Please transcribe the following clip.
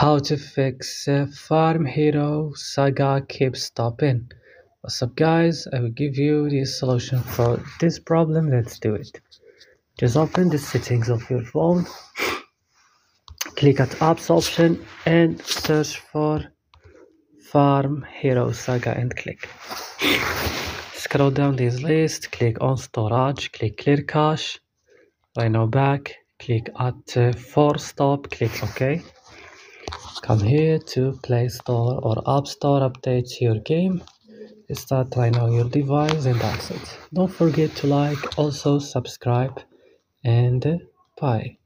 How to fix uh, Farm Hero Saga keep stopping. What's up guys, I will give you the solution for this problem, let's do it. Just open the settings of your phone, click at apps option and search for Farm Hero Saga and click. Scroll down this list, click on storage, click clear cache, right now back, click at uh, force stop, click OK. Come here to Play Store or App Store, update your game. Start right now your device and that's it. Don't forget to like, also subscribe and bye.